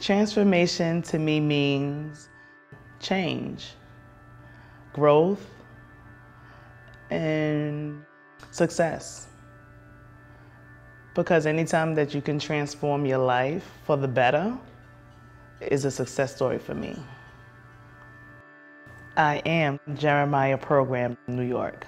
Transformation to me means change, growth, and success. Because anytime that you can transform your life for the better is a success story for me. I am Jeremiah Program, New York.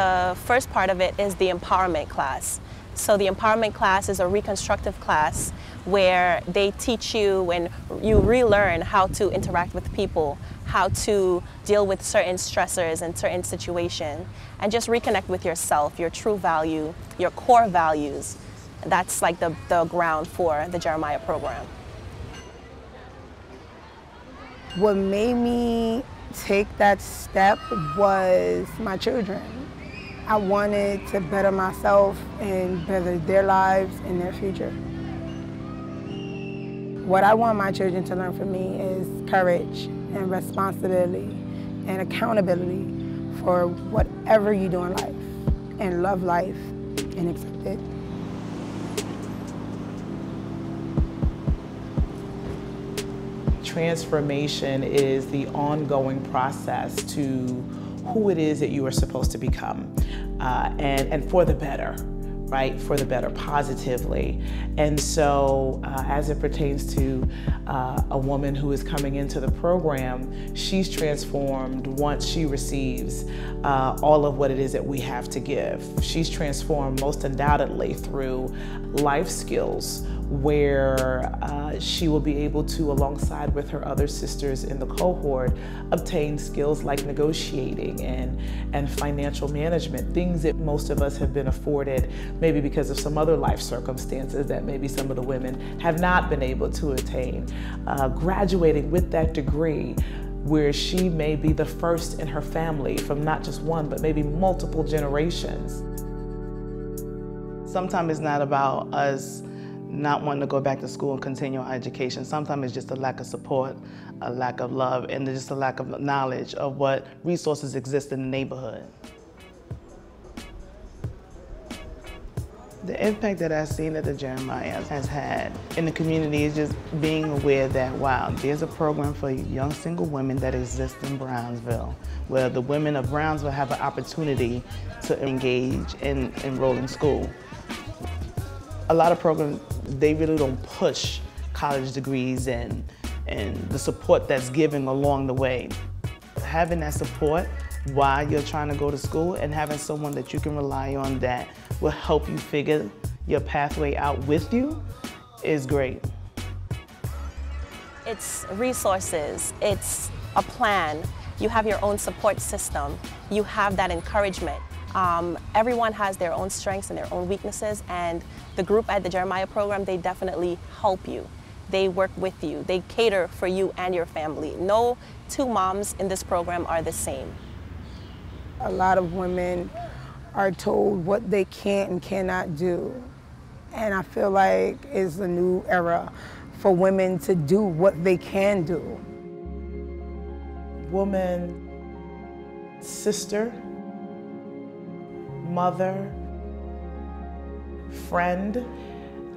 The first part of it is the empowerment class. So the empowerment class is a reconstructive class where they teach you and you relearn how to interact with people, how to deal with certain stressors and certain situations, and just reconnect with yourself, your true value, your core values. That's like the, the ground for the Jeremiah program. What made me take that step was my children. I wanted to better myself and better their lives and their future. What I want my children to learn from me is courage and responsibility and accountability for whatever you do in life and love life and accept it. Transformation is the ongoing process to who it is that you are supposed to become uh, and, and for the better right, for the better, positively. And so, uh, as it pertains to uh, a woman who is coming into the program, she's transformed once she receives uh, all of what it is that we have to give. She's transformed most undoubtedly through life skills where uh, she will be able to, alongside with her other sisters in the cohort, obtain skills like negotiating and, and financial management, things that most of us have been afforded maybe because of some other life circumstances that maybe some of the women have not been able to attain. Uh, graduating with that degree where she may be the first in her family from not just one, but maybe multiple generations. Sometimes it's not about us not wanting to go back to school and continue our education. Sometimes it's just a lack of support, a lack of love, and just a lack of knowledge of what resources exist in the neighborhood. The impact that I've seen that the Jeremiah has had in the community is just being aware that, wow, there's a program for young single women that exists in Brownsville, where the women of Brownsville have an opportunity to engage and enroll in school. A lot of programs they really don't push college degrees and, and the support that's given along the way. Having that support while you're trying to go to school and having someone that you can rely on that will help you figure your pathway out with you is great. It's resources, it's a plan. You have your own support system. You have that encouragement. Um, everyone has their own strengths and their own weaknesses, and the group at the Jeremiah program, they definitely help you. They work with you. They cater for you and your family. No two moms in this program are the same. A lot of women are told what they can and cannot do. And I feel like it's a new era for women to do what they can do. Woman, sister, mother, friend.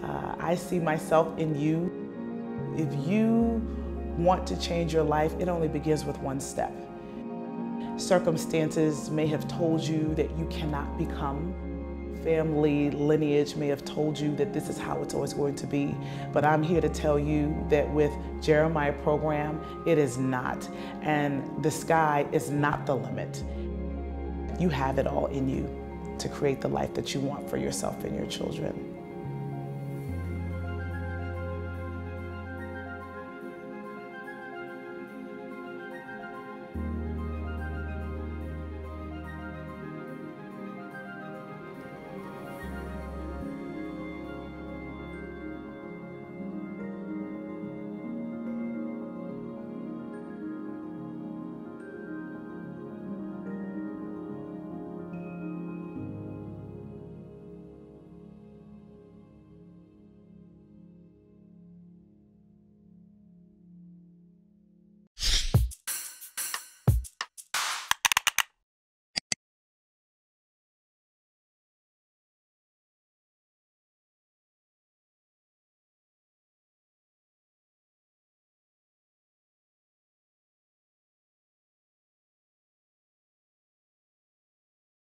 Uh, I see myself in you. If you want to change your life, it only begins with one step. Circumstances may have told you that you cannot become. Family lineage may have told you that this is how it's always going to be. But I'm here to tell you that with Jeremiah program, it is not. And the sky is not the limit. You have it all in you to create the life that you want for yourself and your children.